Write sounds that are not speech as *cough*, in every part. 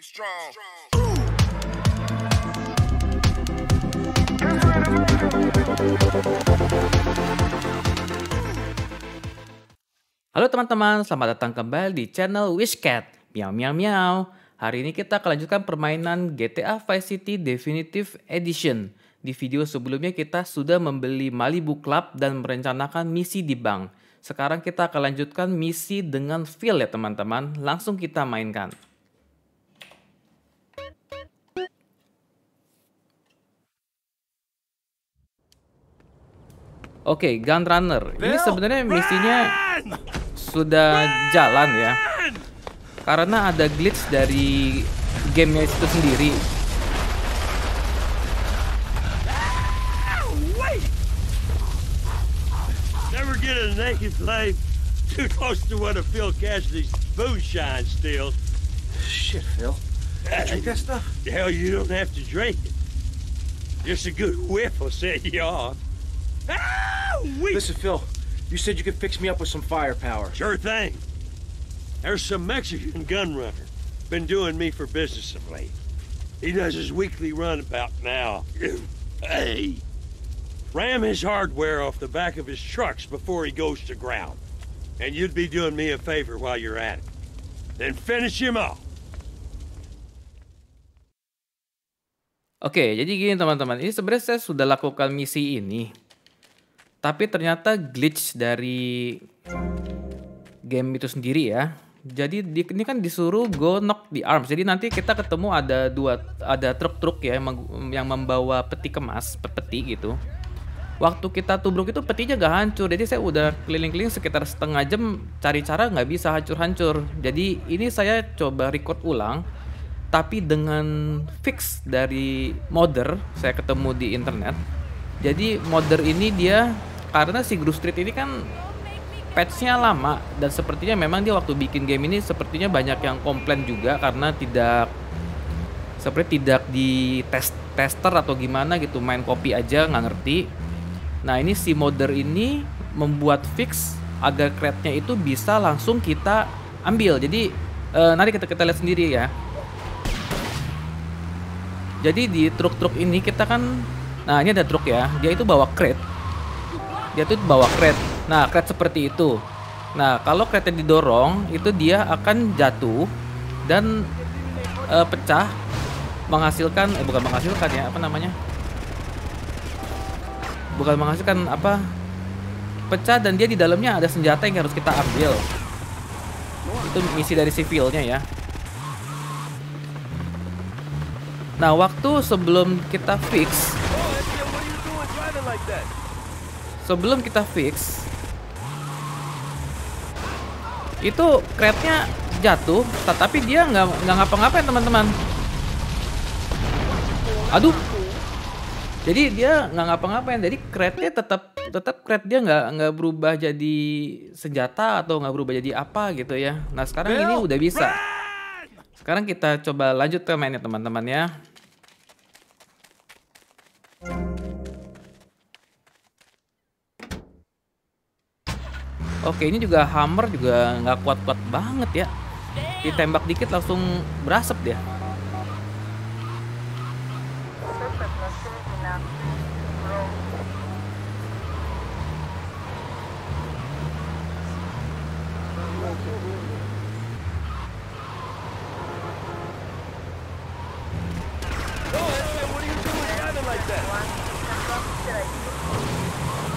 Halo teman-teman, selamat datang kembali di channel Wishcat. Miau miau miau. Hari ini kita akan lanjutkan permainan GTA Vice City Definitive Edition. Di video sebelumnya kita sudah membeli Malibu Club dan merencanakan misi di bank. Sekarang kita akan lanjutkan misi dengan Phil ya teman-teman. Langsung kita mainkan. Oke, Gun Runner. Ini sebenarnya misinya sudah jalan ya. Karena ada glitch dari gamenya itu sendiri. Wait! Never get a naked flame too close to one of Phil Cassidy's moonshine stills. Shit, Phil. You drink that stuff? Hell, you don't have to drink it. Just a good whiff will set you off. Ah, we Listen, Phil. You said you could fix me up with some firepower. Sure thing. There's some Mexican gun runner. Been doing me for business of late. He does his weekly run about now. *clears throat* hey. Ram his hardware off the back of his trucks before he goes to ground. And you'd be doing me a favor while you're at it. Then finish him off. Oke, jadi gini teman-teman. Ini sebenarnya saya sudah lakukan misi ini. Tapi ternyata glitch dari game itu sendiri ya. Jadi di, ini kan disuruh go knock the arms. Jadi nanti kita ketemu ada dua ada truk-truk ya yang, yang membawa peti kemas, pe- peti gitu. Waktu kita tubruk itu petinya gak hancur. Jadi saya udah keliling-keliling sekitar setengah jam cari cara nggak bisa hancur-hancur. Jadi ini saya coba record ulang tapi dengan fix dari modder saya ketemu di internet. Jadi modder ini dia karena si Groove Street ini kan patchnya lama dan sepertinya memang dia waktu bikin game ini sepertinya banyak yang komplain juga karena tidak seperti tidak di tes tester atau gimana gitu main copy aja nggak ngerti. Nah ini si modder ini membuat fix agar crate-nya itu bisa langsung kita ambil. Jadi eh, nanti kita kita lihat sendiri ya. Jadi di truk-truk ini kita kan Nah ini ada truk ya. Dia itu bawa crate Dia tuh bawa crate Nah crate seperti itu. Nah kalau crate didorong Itu dia akan jatuh Dan eh, pecah Menghasilkan Eh bukan menghasilkan ya Apa namanya? Bukan menghasilkan apa? Pecah dan dia di dalamnya ada senjata yang harus kita ambil. Itu misi dari sivilnya ya. Nah, waktu sebelum kita fix, sebelum kita fix, itu crate-nya jatuh, tetapi dia nggak nggak ngapa-ngapain teman-teman. Aduh, jadi dia nggak ngapa-ngapain, jadi crate-nya tetap tetap crate dia nggak nggak berubah jadi senjata atau nggak berubah jadi apa gitu ya. Nah sekarang ini udah bisa. Sekarang kita coba lanjut ke mainnya teman-teman ya. Oke ini juga hammer juga nggak kuat-kuat banget ya. Ditembak dikit langsung berasap dia.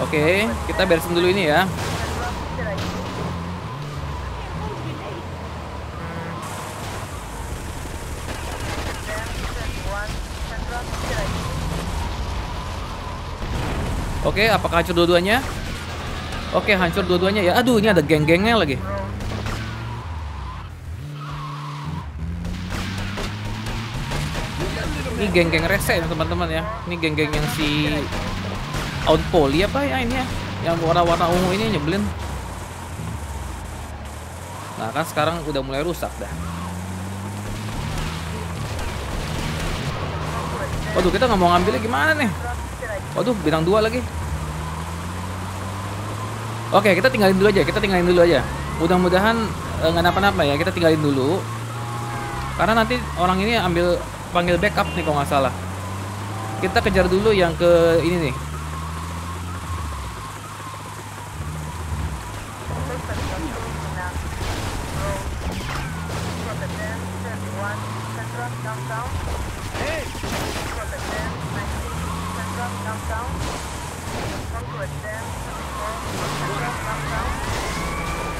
Oke, kita beresin dulu ini ya. Oke, apakah hancur dua-duanya? Oke, hancur dua-duanya ya. Aduh, ini ada geng-gengnya lagi. Ini geng-geng rese ya, teman-teman ya. Ini geng-geng yang si Outpoli apa ya ini ya? Yang warna-warna ungu ini nyebelin. Nah, kan sekarang udah mulai rusak dah. Waduh, kita nggak mau ngambilnya gimana nih? Waduh, bintang dua lagi. Oke, kita tinggalin dulu aja. Kita tinggalin dulu aja. Mudah-mudahan eh, nggak napa-napa ya. Kita tinggalin dulu. Karena nanti orang ini ambil panggil backup nih kalau nggak salah. Kita kejar dulu yang ke ini nih.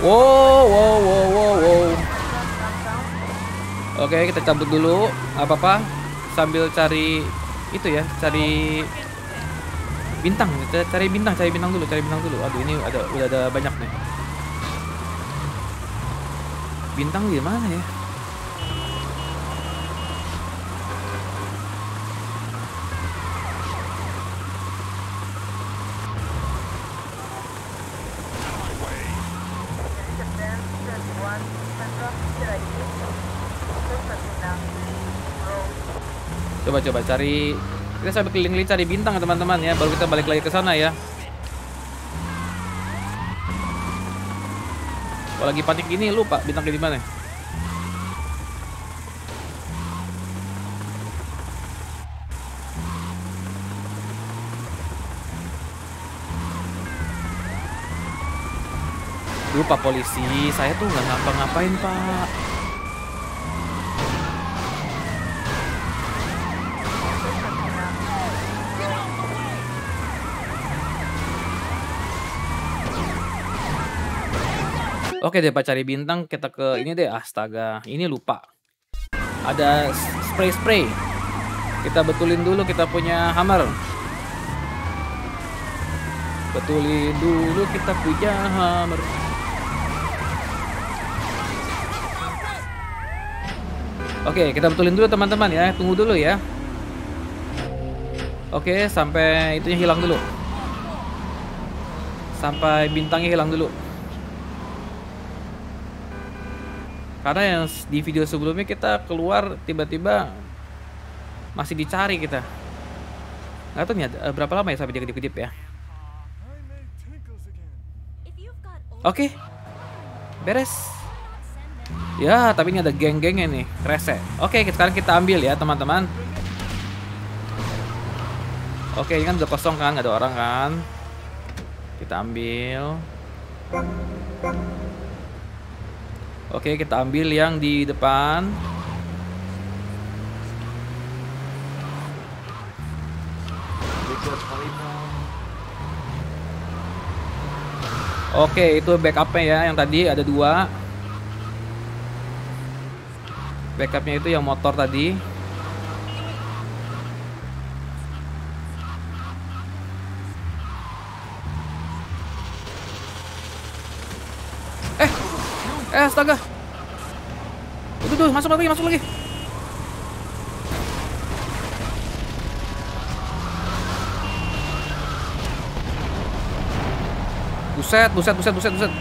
Wow, wow, wow, wow, wow. Oke, kita cabut dulu. Apa apa? Sambil cari itu ya, cari bintang. Cari bintang, cari bintang dulu, cari bintang dulu. Aduh, ini ada udah ada banyak nih. Bintang di mana ya? Coba coba cari kita sampai keliling-keliling cari bintang teman-teman ya, baru kita balik lagi ke sana ya. Kalau lagi panik gini lupa bintangnya di mana. Lupa polisi, saya tuh nggak ngapa-ngapain pak. Oke deh Pak cari bintang kita ke ini deh astaga ini lupa. Ada spray spray. Kita betulin dulu kita punya hammer. Betulin dulu kita punya hammer. Oke kita betulin dulu teman-teman ya. Tunggu dulu ya. Oke sampai itunya hilang dulu. Sampai bintangnya hilang dulu Karena yang di video sebelumnya kita keluar tiba-tiba masih dicari kita. Nggak tahu nih ada- berapa lama ya sampai dia kedip-kedip ya. Oke. Beres. Ya, tapi ini ada geng-gengnya nih, rese. Oke, sekarang kita ambil ya, teman-teman. Oke, ini kan udah kosong kan, nggak ada orang kan. Kita ambil. Oke, kita ambil yang di depan. Oke, itu backupnya ya, yang tadi ada dua. Backupnya itu yang motor tadi. Eh astaga. Itu tuh, masuk lagi, masuk lagi. Buset, buset, buset, buset, buset.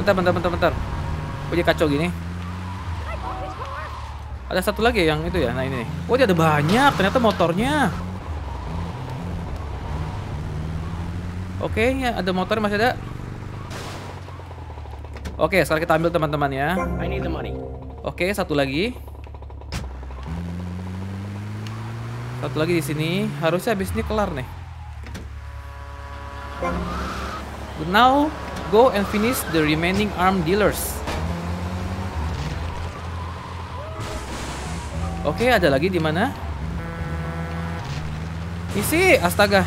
Bentar, bentar, bentar, bentar. Jadi kacau gini? Ada satu lagi yang itu ya, nah ini. Oh, dia ada banyak, ternyata motornya. Oke, ya ada motor masih ada. Oke, sekarang kita ambil teman-teman ya. I need the money. Oke, satu lagi. Satu lagi di sini. Harusnya habis ini kelar nih. Now go and finish the remaining arm dealers. Oke, ada lagi di mana? Isi, astaga.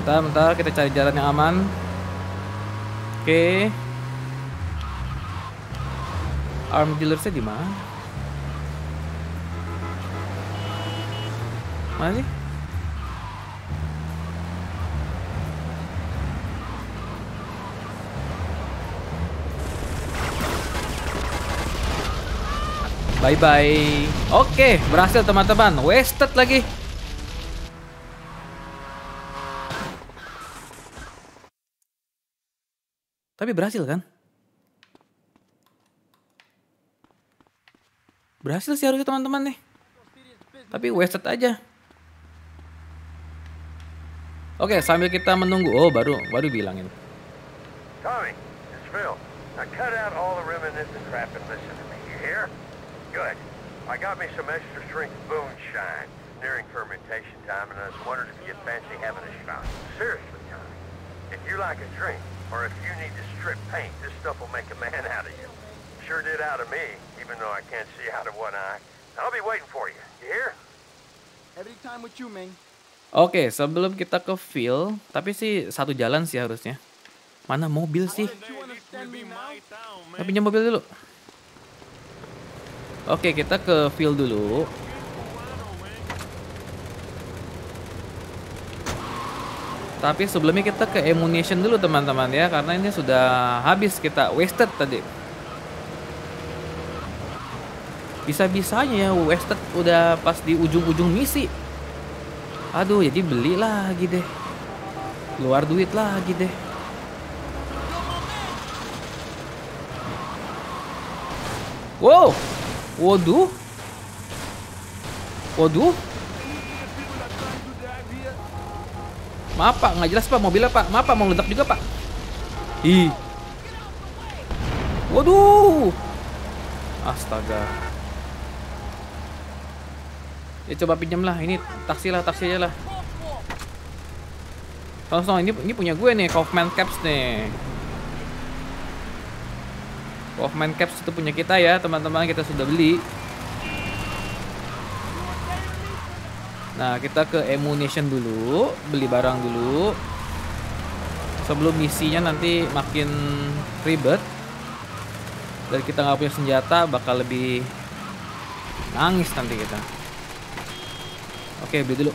Bentar, bentar, kita cari jalan yang aman. Oke. Arm dealersnya di mana? Mana sih? Bye bye. Oke, berhasil teman-teman. Wasted lagi. Tapi berhasil kan? Berhasil sih harusnya teman-teman nih. Tapi wasted aja. Oke, sambil kita menunggu. Oh, baru baru bilangin. Tommy, it's Phil. Now cut out all the reminiscent crap and listen to me. You hear? Good. I got me some extra strength moonshine. Nearing fermentation time, and I was wondering if you'd fancy having a shot. Seriously. If you like a drink, or if you need to strip paint, this stuff will make a man *laughs* out of you. Sure did out of me, even though I can't see out of one eye. I'll be waiting for you. You hear? Every time with you, Ming. Oke, sebelum kita ke Phil, tapi sih satu jalan sih harusnya. Mana mobil sih? Kita pinjam mobil dulu. Oke, kita ke Phil dulu. Tapi sebelumnya kita ke ammunition dulu teman-teman ya, karena ini sudah habis kita wasted tadi. Bisa-bisanya ya wasted udah pas di ujung-ujung misi. Aduh, jadi beli lagi deh. Keluar duit lagi deh. Wow. Waduh. Waduh. Maaf pak, nggak jelas pak mobilnya pak. Maaf pak, mau ledak juga pak. Ih. Waduh. Astaga. Ya coba pinjam lah, ini taksi lah, taksi aja lah. Tolong, ini, ini punya gue nih, Kaufman Caps nih. Kaufman Caps itu punya kita ya, teman-teman, kita sudah beli. Nah, kita ke ammunition dulu, beli barang dulu. Sebelum misinya nanti makin ribet. Dan kita nggak punya senjata, bakal lebih nangis nanti kita. Oke, beli dulu.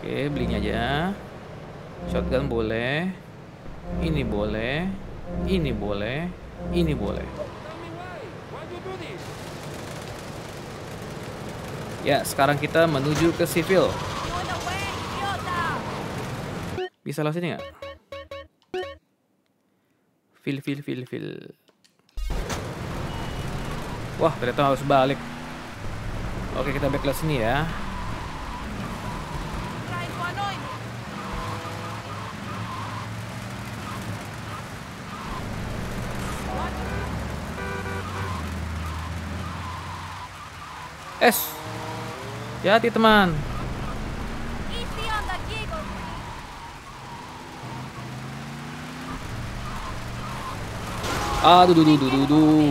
Oke, belinya aja. Shotgun boleh. Ini boleh. Ini boleh. Ini boleh. Ya, sekarang kita menuju ke sipil. Bisa lewat sini nggak? Fil, fil, fil, fil. Wah, ternyata harus balik. Oke, kita back lewat sini ya. Es. Hati teman. Aduh, duh, duh, duh, duh, duh.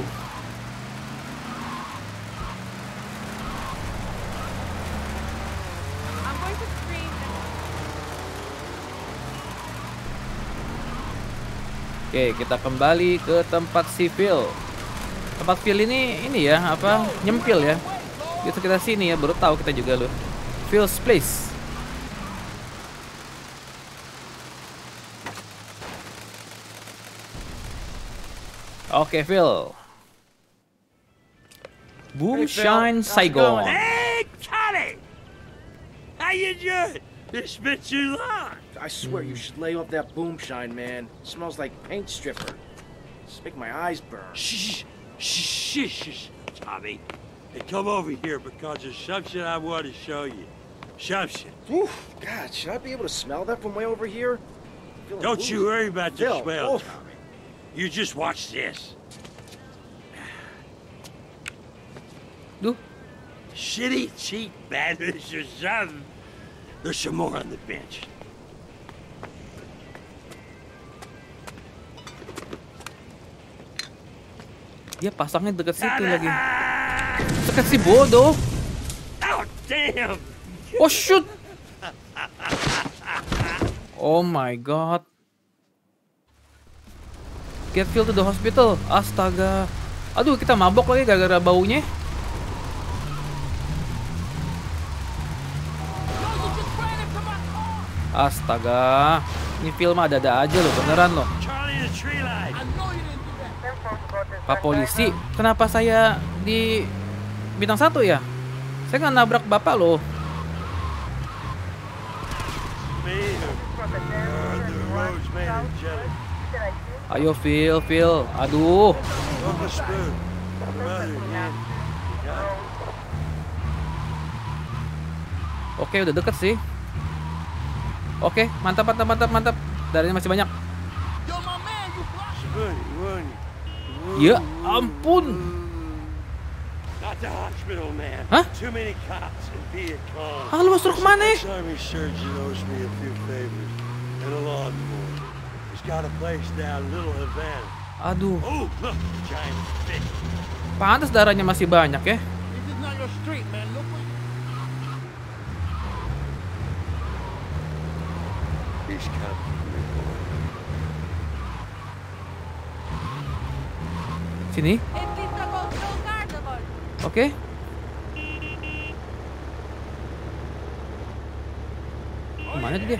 Scream. Oke, kita kembali ke tempat sipil. Tempat Phil ini ini ya, apa? Nyempil ya. Gitu kita sini ya, baru tahu kita juga loh. Phil's Place. Oke, Phil. Boom Hey, Phil. Shine Saigon. Hey, Connie! How you doing? It's been too long. I swear Hmm. you should lay off that boom shine, man. smells like paint stripper. Just make my eyes burn. Shh, shh, shh, shh, Tommy. Hey, come over here because there's something I want to show you. Something. Oof, God, should I be able to smell that from way over here? Don't you worry about the Phil, smell, oof. Tommy. You just watch this. Duh, Shitty, cheap bandits or something. There's some more on the bench. dia pasangnya deket situ lagi. Si bodoh. Oh, damn! Oh shoot. Oh my god. Get Phil to the hospital. Astaga. Aduh, kita mabok lagi gara-gara baunya. Astaga. Ini film ada-ada aja loh, beneran loh. Pak polisi, kenapa saya di bintang satu ya? Saya nggak nabrak bapak loh. Ayo Phil, Phil. Aduh. Oke, udah deket sih. Oke, mantap, mantap, mantap, mantap. darahnya masih banyak. Ya ampun. Cong. Ah, lu mau suruh ke mana? Army surgeon owes me a few favors and a lawnmower. He's got a place down Little Havana. Aduh, Oh, pantas darahnya masih banyak ya. This Oke. Ke mana tuh dia?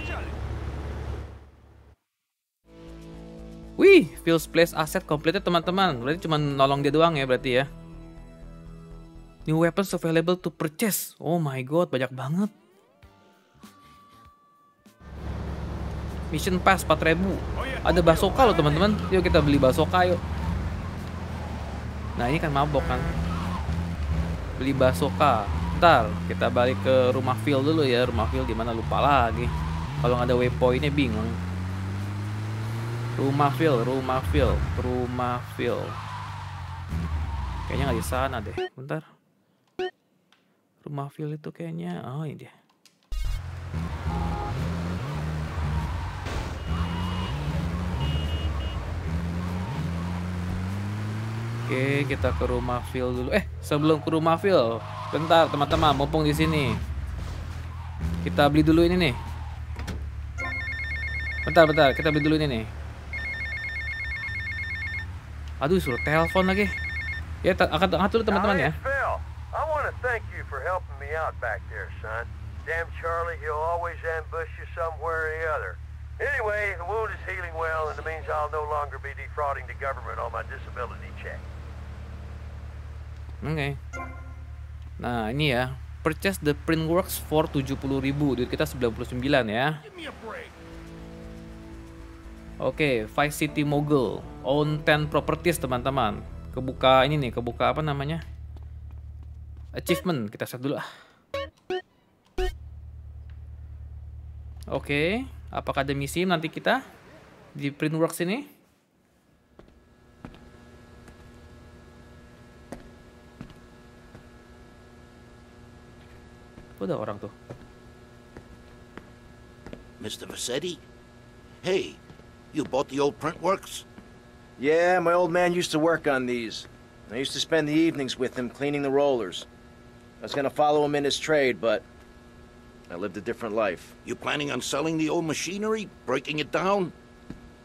Wih, Phil's Place aset completed teman-teman. Berarti cuma nolong dia doang ya berarti ya. New weapons available to purchase. Oh my god, banyak banget. Mission pass 4000. Ada basoka loh teman-teman. Yuk kita beli basoka yuk. Nah ini kan mabok kan. Beli basoka. Ntar kita balik ke rumah Phil dulu ya. Rumah Phil di mana lupa lagi. Kalau nggak ada waypointnya bingung. Rumah Phil, rumah Phil, rumah Phil. Kayaknya nggak di sana deh. Bentar. Rumah Phil itu kayaknya, oh ini dia. Oke, kita ke rumah Phil dulu. Eh, sebelum ke rumah Phil, bentar teman-teman, mumpung di sini. Kita beli dulu ini nih. Bentar, bentar, kita beli dulu ini nih. Aduh, suruh telepon lagi. Ya, ta- akan atur teman-teman ya. Damn Charlie, he'll always ambush you somewhere or the other. Anyway, the wound is healing well, and it means I'll no longer be defrauding the government on my disability check. Oke. Nah, ini ya. Purchase the Printworks for 70.000. Duit kita 99 ya. Oke, Vice City Mogul. Own 10 properties, teman-teman. Kebuka ini nih, kebuka apa namanya? Achievement. Kita set dulu ah. Oke, apakah ada misi nanti kita di Printworks ini? Tuh ada orang tuh. Mr. Vassetti? Hey, you bought the old printworks? Yeah, my old man used to work on these. I used to spend the evenings with him cleaning the rollers. I was gonna follow him in his trade, but I lived a different life. You planning on selling the old machinery, breaking it down?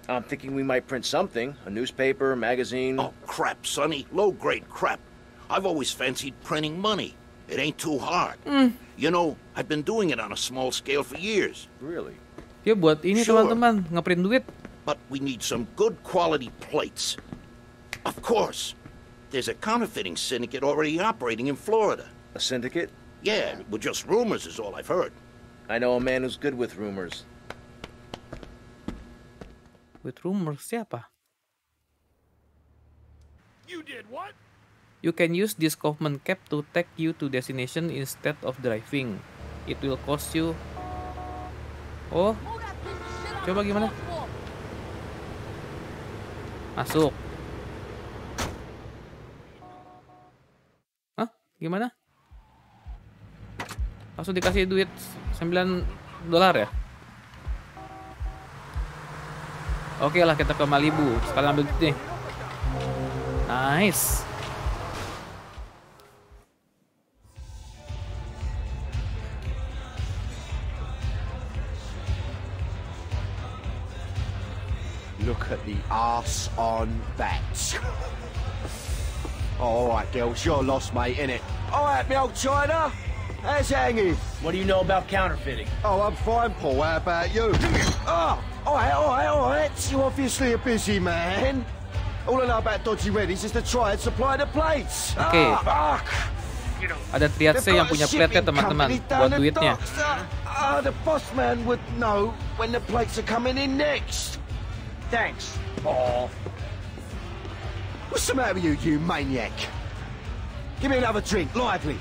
I'm thinking we might print something a newspaper, magazine. Oh, crap, Sonny. Low-grade crap. I've always fancied printing money. It ain't too hard. Mm. You know, I've been doing it on a small scale for years. Really? Dia buat ini Sure. teman-teman, ngeprint duit. But we need some good quality plates. Of course. There's a counterfeiting syndicate already operating in Florida. A syndicate? Yeah, well, just rumors is all I've heard. I know a man who's good with rumors. With rumors siapa? You did what? You can use this Kaufman cap to take you to destination instead of driving. It will cost you. Oh, Coba gimana? masuk. Hah? Gimana? Langsung dikasih duit 9 dolar ya? Oke lah kita ke Malibu. Sekalian ambil duit nih. Nice. Look at the arse on that. *laughs* All right, girls, you're lost, mate, innit? All right, me old China. How's it hanging? What do you know about counterfeiting? Oh, I'm fine, Paul. How about you? *laughs* Oh, all right, all right, all right. You're obviously a busy man. All I know about Dodgy Reddies is to try and supply the plates. Okay. Ah, fuck. Ada Triatse yang punya plate ya teman-teman buat duitnya. Uh, the boss man would know when the plates are coming in next. Thanks, Paul. What's the matter with you, you maniac? Give me another drink, lively.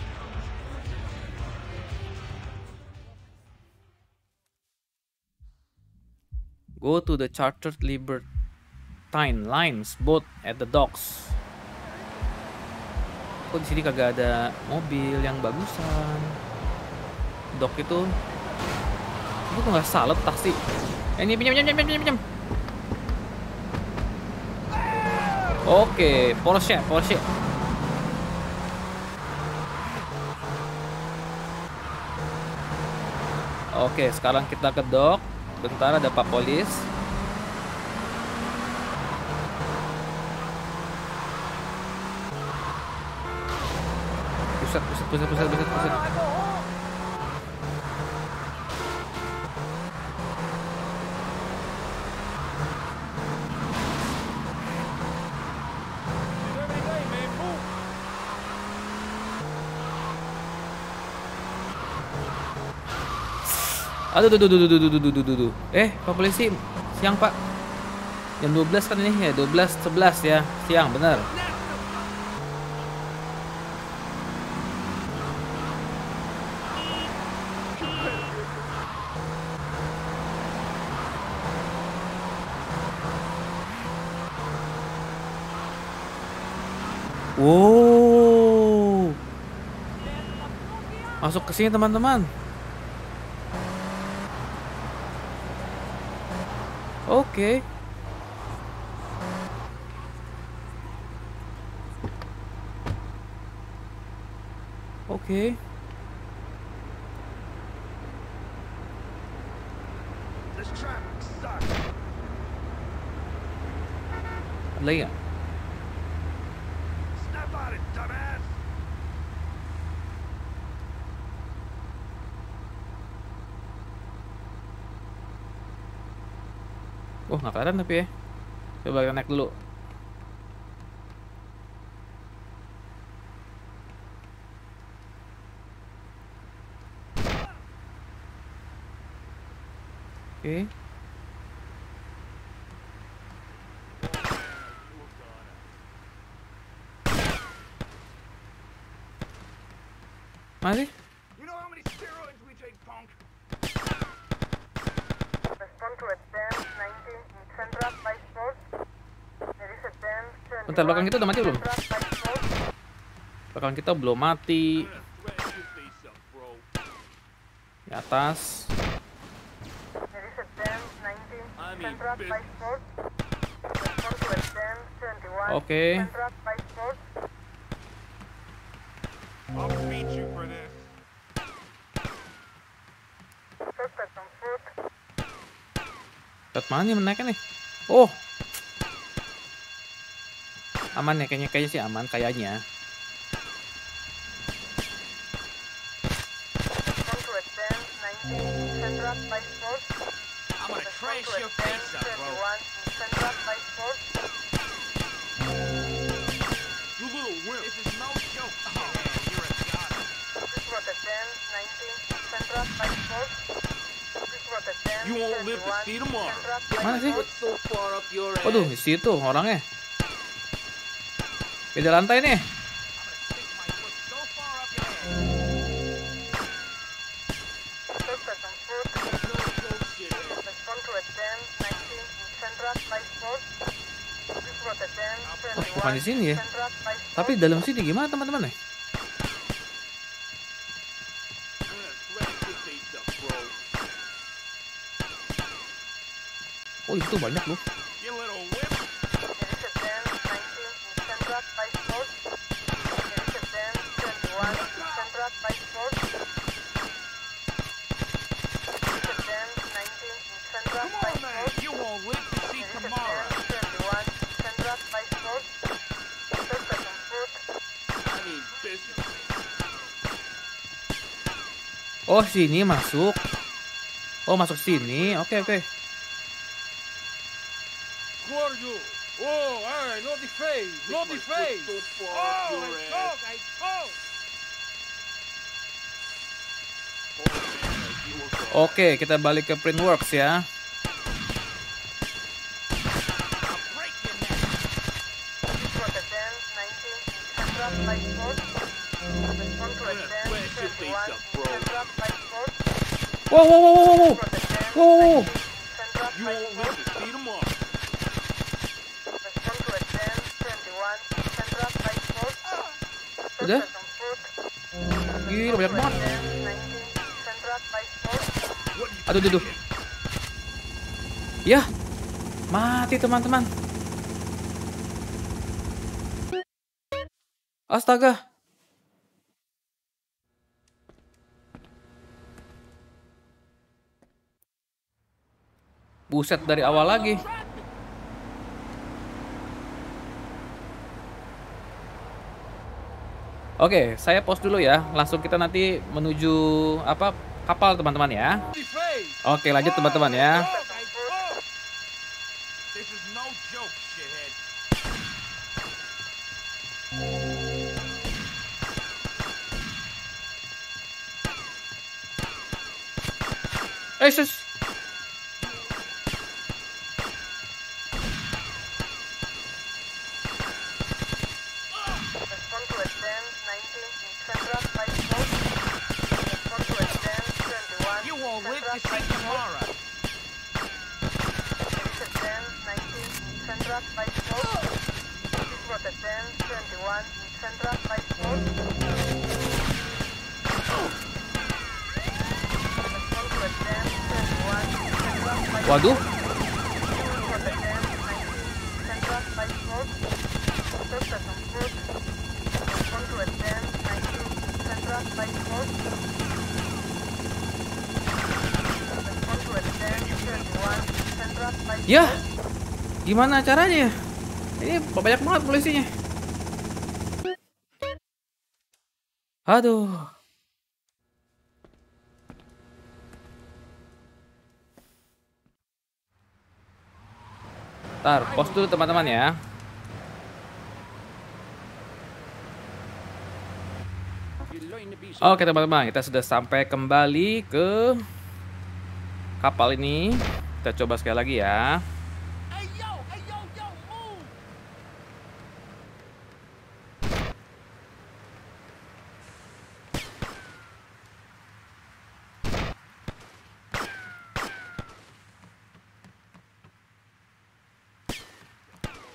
Go to the chartered Libertine Lines boat at the docks. Kok di sini kagak ada mobil yang bagusan? Dock itu, itu nggak salah taksi. Eh, ini pinjam, pinjam, pinjam, pinjam, pinjam. Oke, Porsche, Porsche. Oke, sekarang kita ke dock. Bentar ada Pak Polis. Pusat, pusat, pusat, pusat, pusat, pusat. Every day, man. Move. Aduh, duh, duh, duh, duh, duh, duh, duh, duh, duh, duh. Eh, Pak Polisi, siang Pak. Jam 12 kan ini ya, 12, 11 ya, siang, benar. Wow. Masuk ke sini teman-teman. Okay. Okay. nggak kelihatan tapi ya. Coba kita naik dulu. Oke. Okay. Masih? To Bentar, belakang kita udah mati belum? Belakang kita belum mati. Di atas. Oke. Okay. Mana nih menaiknya nih? Oh. Aman ya kayaknya kayaknya sih aman kayaknya. Respond to advance 19 Central by. Mana sih? Waduh, di situ orangnya. Beda lantai nih. Oh, bukan di sini ya. Tapi dalam sini gimana teman-teman nih? -teman. I mean business. Oh, sini masuk. Oh, masuk sini. Oke, oke. Who face, Bloody face. Oh, I talk, I talk. Oke, kita balik ke Printworks ya. Wow, wow, wow, wow, wow, wow, wow, wow. Gila banyak banget. Advance 19. Central by force. Aduh, aduh, aduh. Ya, mati teman-teman. Astaga. Buset dari awal lagi. Oke, saya pause dulu ya. Langsung kita nanti menuju apa kapal teman-teman ya. Oke, lanjut teman-teman ya. Talk, I ya. Gimana caranya? Ini banyak banget polisinya. Aduh. Ntar, pos dulu teman-teman ya. Oke teman-teman, kita sudah sampai kembali ke kapal ini. Kita coba sekali lagi ya.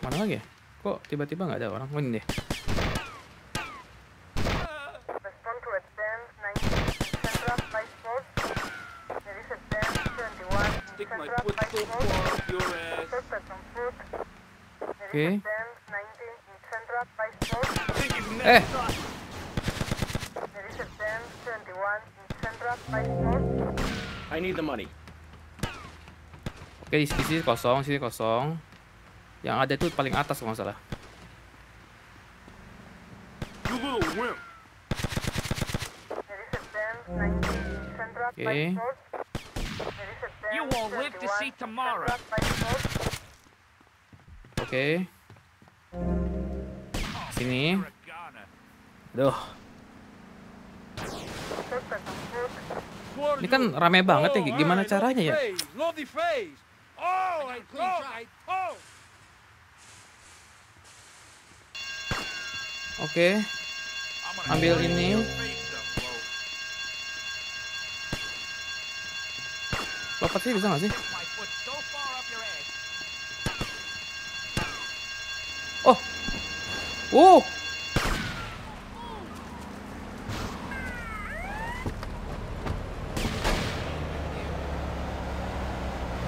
Mana lagi ya? Kok tiba-tiba nggak ada orang? Oh, ini deh. Respond to advance 19 Central Vice Force. There is advance 21 Stick my Central foot Vice so Force. far up your ass. First person foot. There Okay. is advance 19 in Central Vice Force. Think you can Eh, There is advance 21 in Central Vice Force. I need the money. oke di sini, di sini kosong, sini kosong. Yang ada itu paling atas kalau nggak salah. You little wimp. There is advance 19 in Central Okay. You won't live to 21 see tomorrow. Oke. Sini. A goner. Aduh, ini kan rame banget ya. Gimana caranya ya? Oke. Ambil ini. Lompat sih bisa nggak sih? Oh. Uh.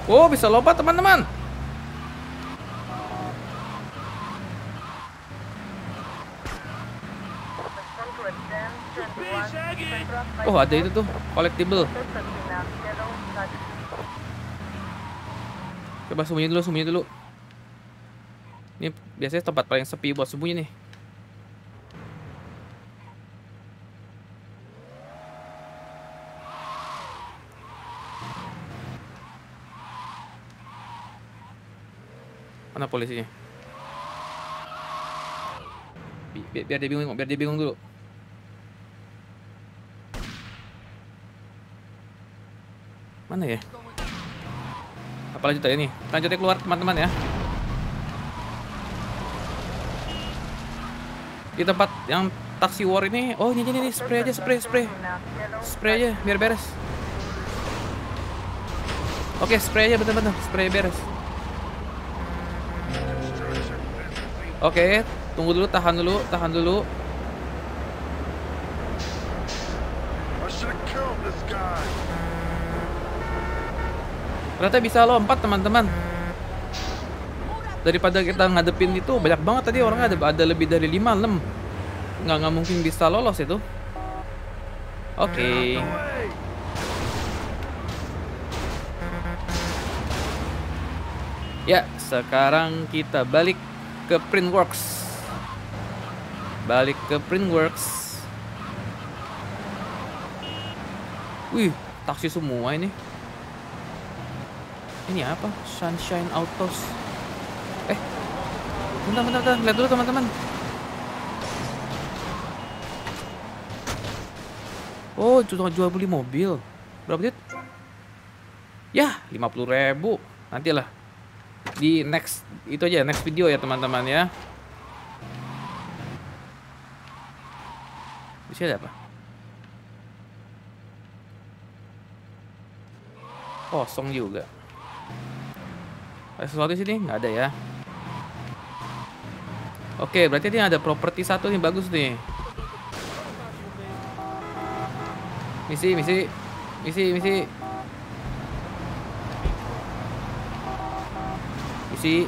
Oh, bisa lompat teman-teman. Respond to advance 21 Central Vice Oh, ada itu tuh, collectible. Coba sembunyi dulu, sembunyi dulu. Ini biasanya tempat paling sepi buat sembunyi nih. Polisinya? Bi- bi- biar dia bingung, biar dia bingung dulu. Mana ya? Apa lanjut aja nih? Lanjutnya keluar teman-teman ya. Di tempat yang taksi war ini, oh ini ini, ini spray aja, spray, spray, spray aja biar beres. Oke, spray aja bener-bener, spray beres. Oke, tunggu dulu, tahan dulu, tahan dulu. Ternyata bisa lompat teman-teman. Daripada kita ngadepin itu banyak banget tadi orangnya ada ada lebih dari 5 6. Nggak nggak mungkin bisa lolos itu. Oke. Ya, sekarang kita balik ke Printworks. Balik ke Printworks. Wih, taksi semua ini. Ini apa? Sunshine Autos. Eh, bentar, bentar, bentar. Lihat dulu teman-teman. Oh, cuma jual beli mobil. Berapa duit? Ya, 50 ribu. Nantilah. Di next, itu aja, next video ya teman-teman ya. Sini ada apa? Kosong juga. Ada sesuatu sini? Nggak ada ya. Oke, berarti ini ada properti satu nih bagus nih. Misi, misi, misi, misi. Misi.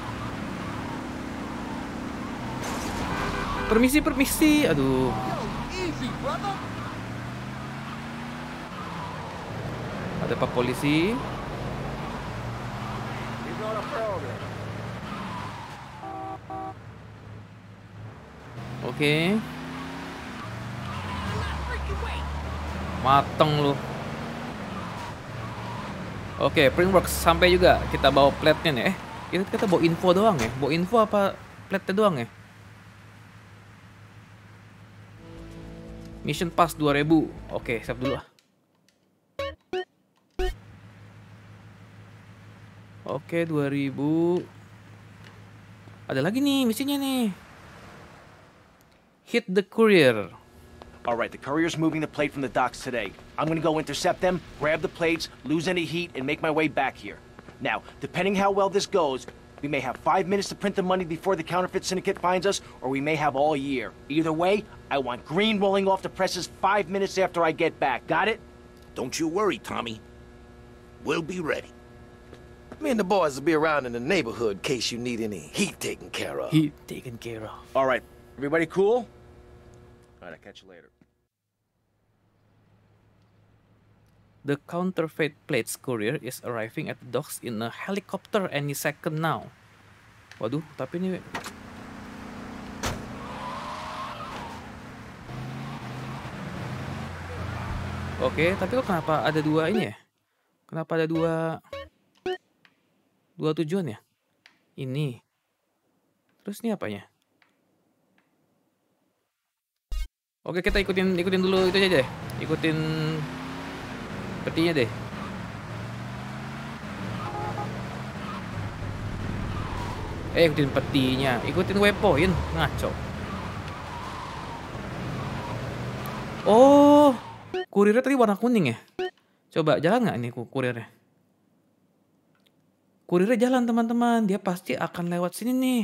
Permisi, permisi. Aduh. Ada pak polisi. Oke. Mateng lu. Oke, Printworks sampai juga. Kita bawa plate-nya nih. Eh, kita, kita bawa info doang ya? Bawa info apa plate-nya doang ya? Mission Pass 2000. Oke, siap dulu ah. Oke, 2000. Ada lagi nih misinya nih. Hit the courier. All right, the courier's moving the plate from the docks today. I'm gonna go intercept them, grab the plates, lose any heat, and make my way back here. Now, depending how well this goes, we may have five minutes to print the money before the counterfeit syndicate finds us, or we may have all year. Either way, I want green rolling off the presses five minutes after I get back. Got it? Don't you worry, Tommy. We'll be ready. Me and the boys will be around in the neighborhood in case you need any heat taken care of. Heat taken care of. All right, everybody cool? All right, I'll catch you later. The counterfeit plates courier is arriving at the docks in a helicopter any second now. Waduh, tapi ini Oke, tapi kok kenapa ada dua ini ya? Kenapa ada dua dua tujuan ya? Ini. Terus ini apanya? Oke, kita ikutin ikutin dulu itu aja deh. Ikutin petinya deh. Eh, ikutin petinya. Ikutin waypoint. Ngaco. Oh, kurirnya tadi warna kuning ya? Coba jalan nggak ini ku- kurirnya? Kurirnya jalan teman-teman. Dia pasti akan lewat sini nih.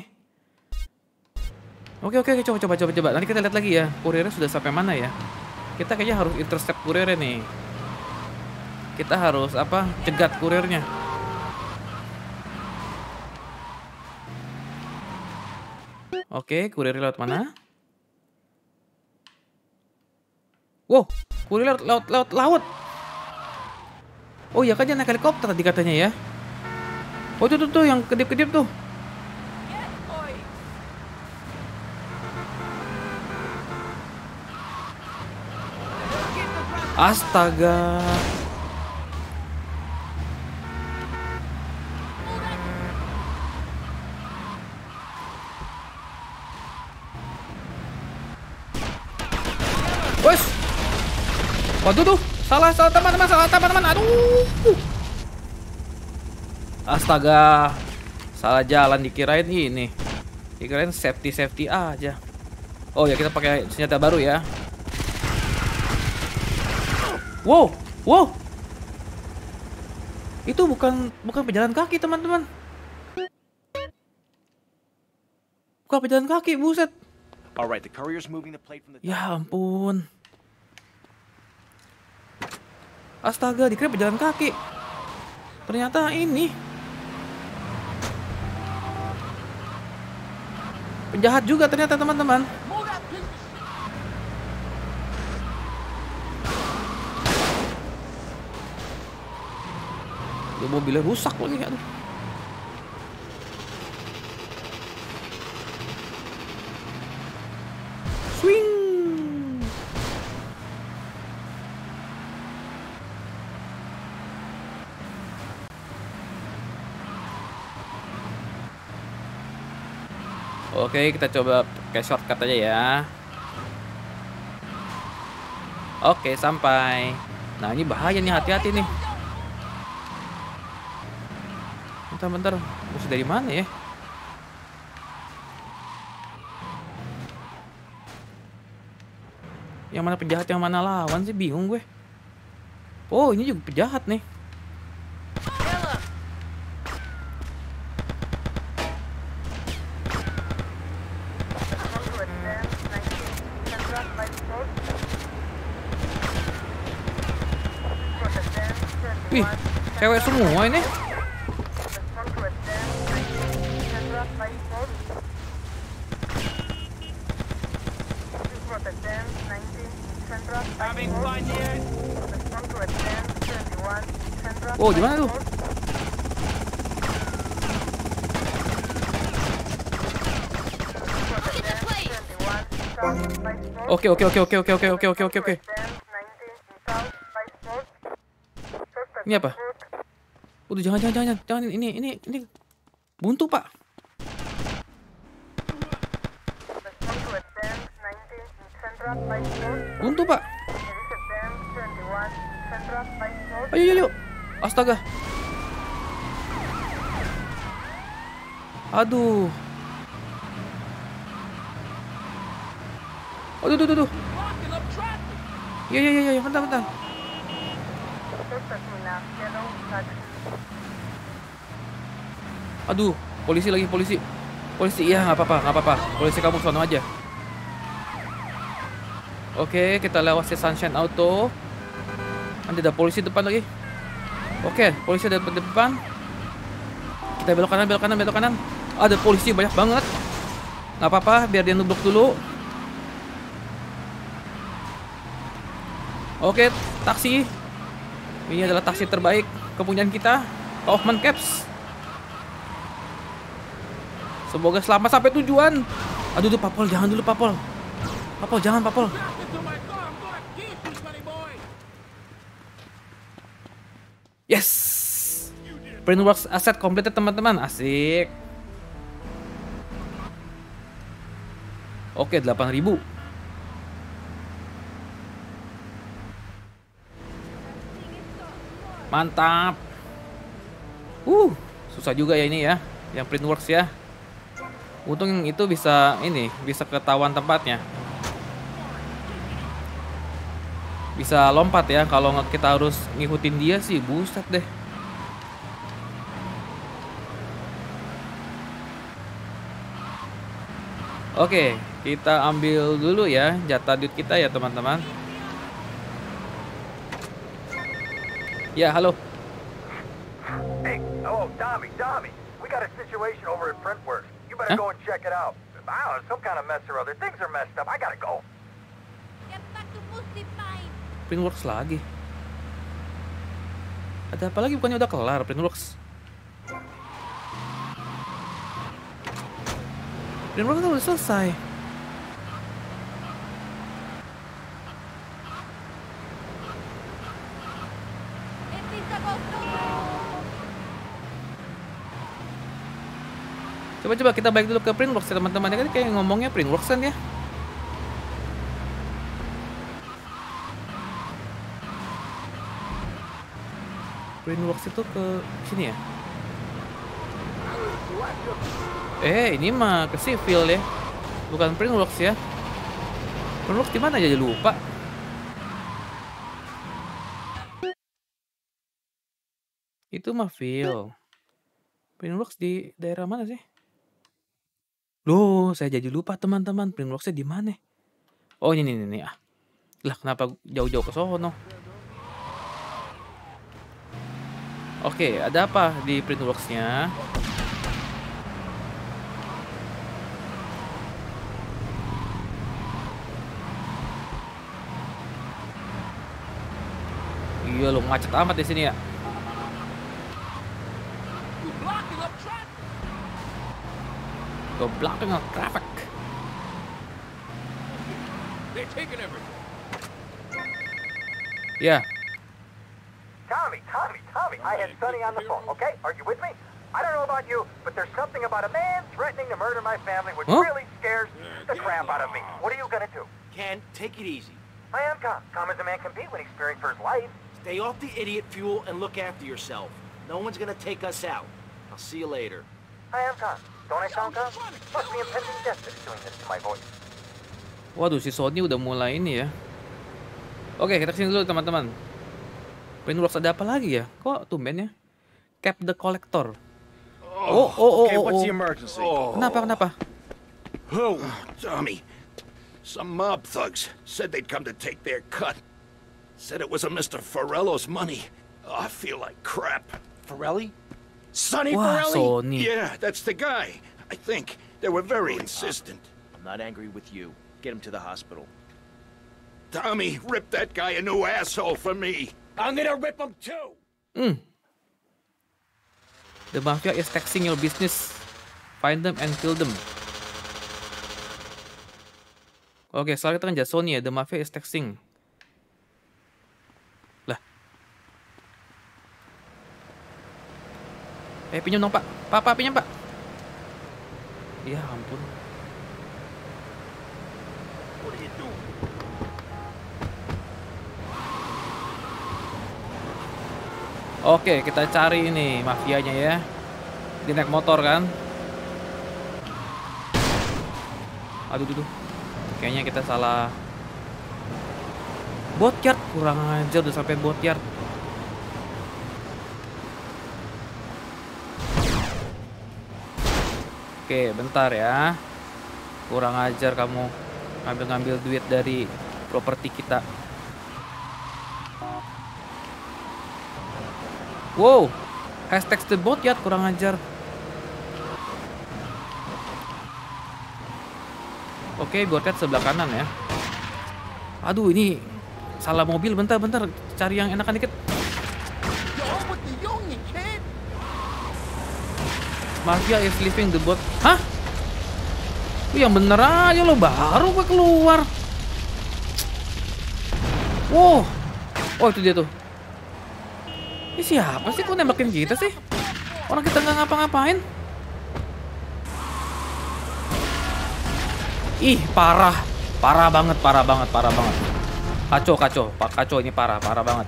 Oke oke oke, coba coba coba coba. Nanti kita lihat lagi ya. Kurirnya sudah sampai mana ya? Kita kayaknya harus intercept kurirnya nih. Kita harus apa? Cegat kurirnya. Oke, kurir lewat mana? Wow, kurir lewat laut laut laut. Oh iya kan dia naik helikopter tadi katanya ya. Oh tuh tuh, tuh yang kedip-kedip tuh. Astaga. Waduh tuh. Salah salah teman-teman, salah teman-teman. Aduh. Astaga. Salah jalan dikirain ini. Dikirain safety safety aja. Oh ya kita pakai senjata baru ya. Wow, wow. Itu bukan bukan pejalan kaki, teman-teman. Bukan pejalan kaki, buset. All right, the courier's moving the plate from the Ya ampun. Astaga, dikira pejalan kaki. Ternyata ini. Penjahat juga ternyata teman-teman. Mobilnya rusak lagi aduh. Oke, kita coba pakai shortcut aja ya. Oke, sampai. Nah, ini bahaya nih, hati-hati nih. Bentar, bentar. Musuh dari mana ya? Yang mana penjahat, yang mana lawan sih? Bingung gue. Oh, ini juga penjahat nih. Come to advance 19 Central by Sport. From advance Wih, 21 cewek semua ini. Respond to advance 19 Central by Sport. From advance 19 Central by Sport. Respond to advance 21 Central Oh, di by mana tuh? Sport. From advance 21 South by Sport. Oke, oke, oke, oke, oke, oke, oke, oke, oke, oke. Ini apa? Udah jangan, jangan, jangan, jangan. Ini, ini, ini buntu pak. Buntu pak. Ayo, ayo, ayo. Astaga. Aduh. Aduh, aduh, aduh. Iya, iya, iya, iya, bentar, bentar. Aduh, polisi lagi, polisi. Polisi, iya nggak apa-apa, nggak apa-apa. Polisi kamu sono aja. Oke, kita lewat si Sunshine Auto. Nanti ada polisi depan lagi. Oke, polisi ada di depan. Kita belok kanan, belok kanan, belok kanan. Ada polisi banyak banget. Nggak apa-apa, biar dia nubruk dulu. Oke, taksi. Ini adalah taksi terbaik kepunyaan kita, Kaufman Caps. Semoga selamat sampai tujuan. Aduh, tuh Papol, jangan dulu Papol. Papol, jangan Papol. Yes. Printworks aset completed teman-teman, asik. Oke, 8000. Mantap. Uh, susah juga ya ini ya, yang Printworks ya. Untung itu bisa ini, bisa ketahuan tempatnya. Bisa lompat ya, kalau kita harus ngikutin dia sih, buset deh. Oke, kita ambil dulu ya jatah duit kita ya teman-teman. Ya, halo. Hey, oh, Tommy, Tommy. We got a situation over at. You better Huh? go and check it out. I don't know, some kind of mess or other. Things are messed up. I gotta go. Printworks lagi. Ada apa lagi bukannya udah kelar Printworks? Printworks udah selesai. It is a ghost Coba-coba kita balik dulu ke Printworks ya teman-teman. Ya kan kayak ngomongnya Printworks kan ya. Printworks itu ke sini ya? Eh, ini mah ke civil ya. Bukan Printworks ya. Printworks di aja lupa. Itu mah Phil. Printworks di daerah mana sih? Loh, saya jadi lupa teman-teman. Printworksnya di mana? Oh ini nih, nih. Ah. Lah kenapa jauh-jauh ke sono? Oke, ada apa di Printworks-nya? Iya lo macet amat di sini ya. Go blocking of traffic. They're taking everything. Ya, Tommy, Tommy, Tommy, I had Sonny on the phone, okay? Are you with me? I don't know about you, but there's something about a man threatening to murder my family which Huh? really scares the crap out of me. What are you gonna do? Ken, take it easy. I am calm. Calm as a man can be when he's fearing for his life. Stay off the idiot fuel and look after yourself. No one's gonna take us out. I'll see you later. I am calm. Don't I sound calm? Must be impending death that is doing this to my voice. waduh si Sony udah mulai ini ya. Oke, kita ke sini dulu teman-teman. Printworks ada apa lagi ya? Kok tumben ya? Cap the Collector. Oh, oh, oh, okay, oh, what's the oh. emergency? Kenapa, kenapa? Oh, Tommy. Some mob thugs said they'd come to take their cut. Said it was a Mr. Farello's money. Oh, I feel like crap. Forelli? Sonny Wah, Forelli? Sony. Yeah, that's the guy. I think. They were very insistent. I'm not angry with you. Get him to the hospital. Tommy, rip that guy a new asshole for me. I'm gonna rip him too! Hmm. The mafia is taxing your business. Find them and kill them. Oke, sekarang kita kan jadi Sony ya. The mafia is taxing. Eh, pinjam dong, Pak. Pak, Pak, pinjam, Pak. Ya ampun. Oke, kita cari ini mafianya ya. Dia naik motor kan? Aduh, aduh. Kayaknya kita salah. Botyard kurang ajar udah sampai botyard. Oke, bentar ya. Kurang ajar kamu ngambil-ngambil duit dari properti kita. Wow, hashtag the bot ya kurang ajar. Oke, botet sebelah kanan ya. Aduh, ini salah mobil. Bentar, bentar. Cari yang enakan dikit. Mafia is leaving the boat. Hah? Lu yang bener aja lo baru gue keluar. Wow. Oh, itu dia tuh. Ini siapa sih kok nembakin kita sih? Orang kita nggak ngapa-ngapain. Ih, parah. Parah banget, parah banget, parah banget. Kacau, kacau. Pak kacau ini parah, parah banget.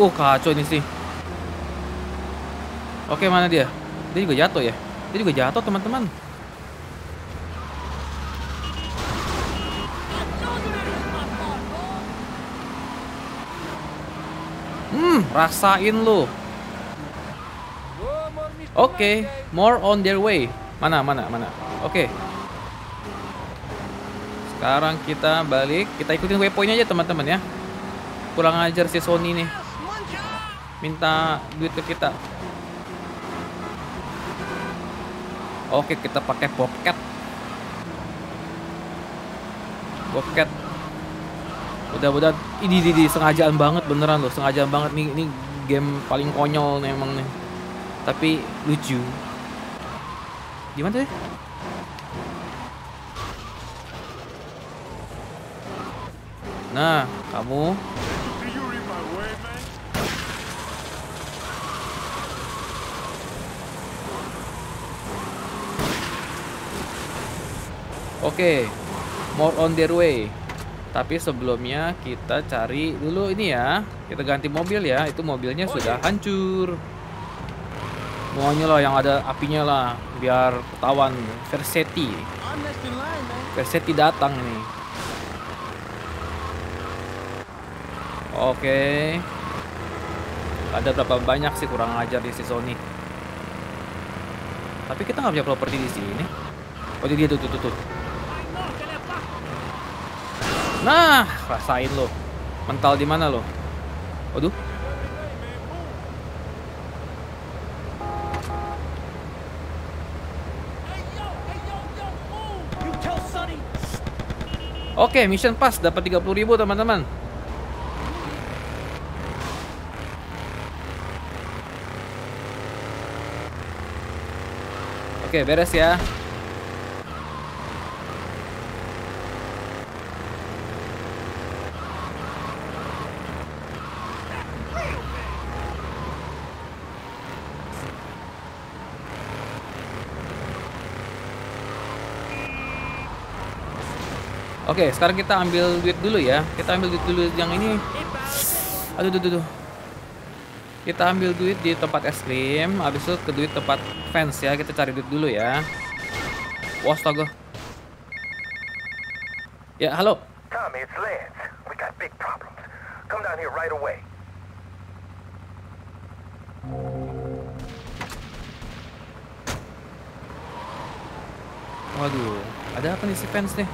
Uh, kacau ini sih. Oke, mana dia? Dia juga jatuh ya? Dia juga jatuh, teman-teman. Hmm, rasain lu. Oke, more on their way. Mana, mana, mana. Oke. Sekarang kita balik. Kita ikutin waypoint aja teman-teman ya. Kurang ajar si Sony nih. Minta duit ke kita. Oke, kita pakai Bobcat. Bobcat. Udah-udah ini di, di sengajaan banget beneran loh, sengajaan banget nih ini game paling konyol nih emang nih. Tapi lucu. Gimana tuh? Nah, kamu Oke, more on their way. Tapi sebelumnya kita cari dulu ini ya. Kita ganti mobil ya. Itu mobilnya sudah hancur. Maunya lah yang ada apinya lah, biar ketahuan Versetti. Versetti datang nih. Oke. Ada berapa banyak sih kurang ajar di si Sony. Tapi kita nggak punya properti di sini. Oh dia tuh tuh tuh. tuh. Nah, rasain lo. Mental di mana lo? Waduh. Oke, mission pass dapat 30.000 teman-teman. Oke, beres ya. Oke, sekarang kita ambil duit dulu ya. Kita ambil duit dulu yang ini. Aduh, aduh. aduh. Kita ambil duit di tempat es krim, habis itu ke duit tempat fans ya. Kita cari duit dulu ya. Wah, astaga. Ya, halo. Tommy, it's Lance. We got big problems. Come down here right away. Waduh, ada apa nih si fans nih?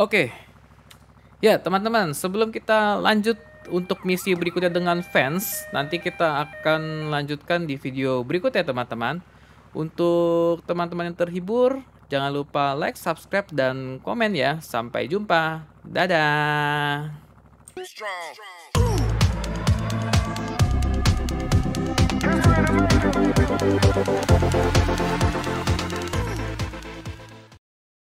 Oke. Ya, teman-teman, sebelum kita lanjut untuk misi berikutnya dengan fans, nanti kita akan lanjutkan di video berikutnya, teman-teman. Untuk teman-teman yang terhibur, jangan lupa like, subscribe, dan komen ya. Sampai jumpa. Dadah.